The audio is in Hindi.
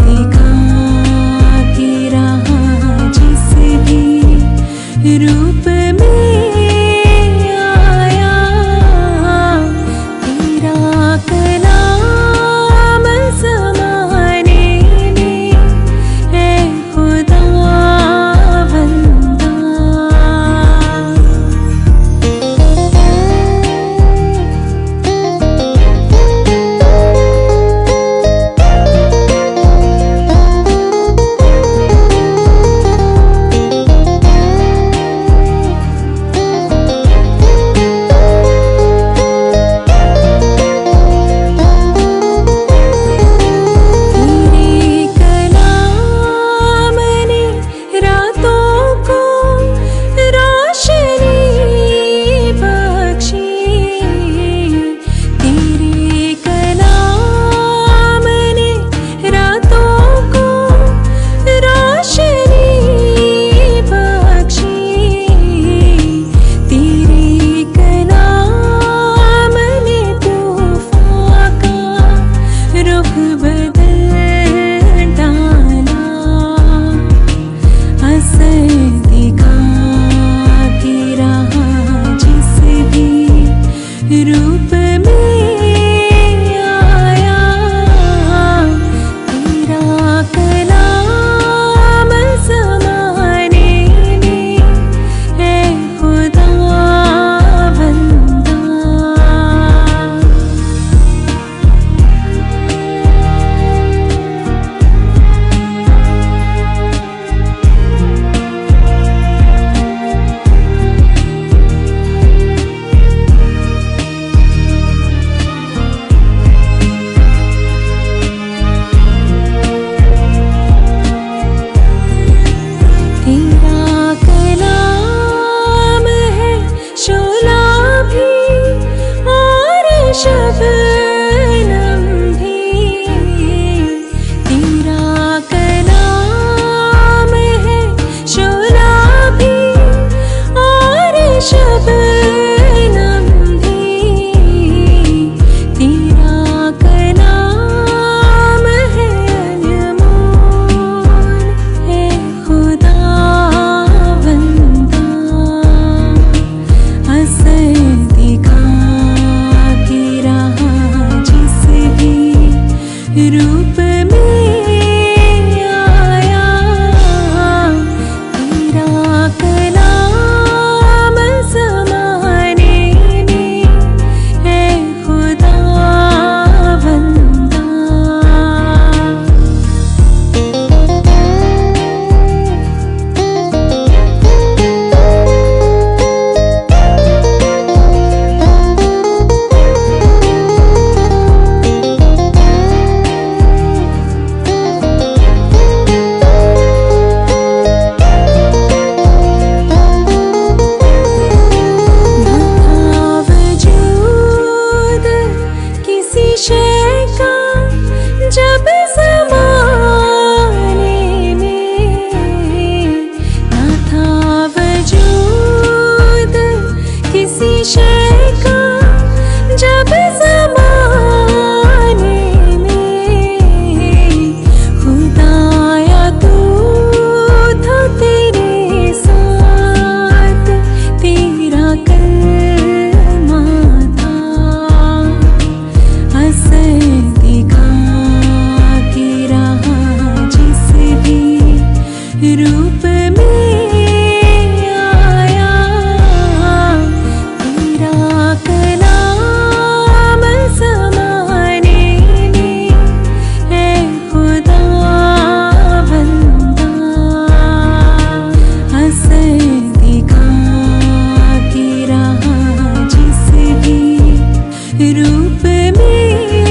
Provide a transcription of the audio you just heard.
दिखा कि रहा जिस भी रू de mí. る you permit